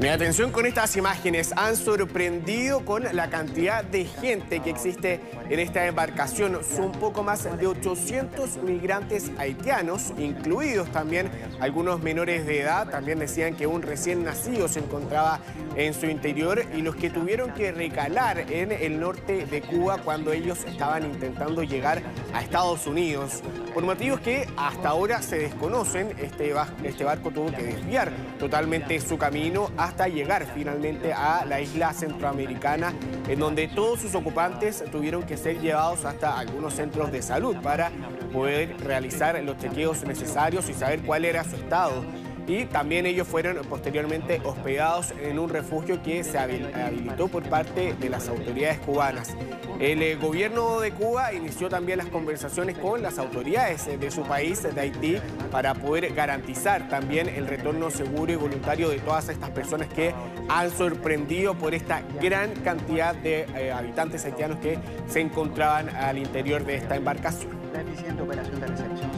Mi atención con estas imágenes han sorprendido con la cantidad de gente que existe en esta embarcación. Son poco más de 800 migrantes haitianos, incluidos también algunos menores de edad. También decían que un recién nacido se encontraba en su interior y los que tuvieron que recalar en el norte de Cuba cuando ellos estaban intentando llegar a Estados Unidos. Por motivos que hasta ahora se desconocen, este, este barco tuvo que desviar totalmente su camino hasta llegar finalmente a la isla centroamericana, en donde todos sus ocupantes tuvieron que ser llevados hasta algunos centros de salud para poder realizar los chequeos necesarios y saber cuál era su estado y también ellos fueron posteriormente hospedados en un refugio que se habilitó por parte de las autoridades cubanas. El eh, gobierno de Cuba inició también las conversaciones con las autoridades de su país, de Haití, para poder garantizar también el retorno seguro y voluntario de todas estas personas que han sorprendido por esta gran cantidad de eh, habitantes haitianos que se encontraban al interior de esta embarcación. La eficiente operación de recepción